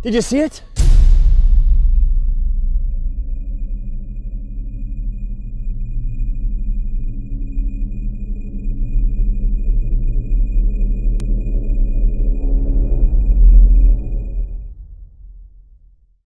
Did you see it?